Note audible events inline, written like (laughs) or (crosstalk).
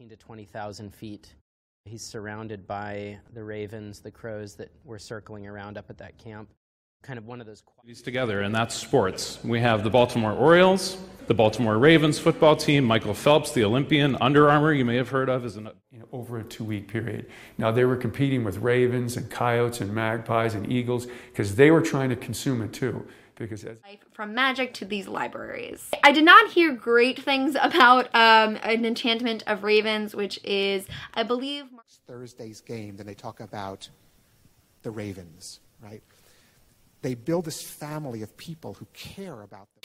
15 to 20,000 feet. He's surrounded by the ravens, the crows that were circling around up at that camp. Kind of one of those. These together, and that's sports. We have the Baltimore Orioles, the Baltimore Ravens football team, Michael Phelps, the Olympian, Under Armour, you may have heard of, is an. You know, over a two week period. Now, they were competing with ravens and coyotes and magpies and eagles because they were trying to consume it too. Because as, from magic to these libraries. I did not hear great things (laughs) about um, an enchantment of ravens, which is, I believe, Thursday's game. Then they talk about the ravens, right? They build this family of people who care about them.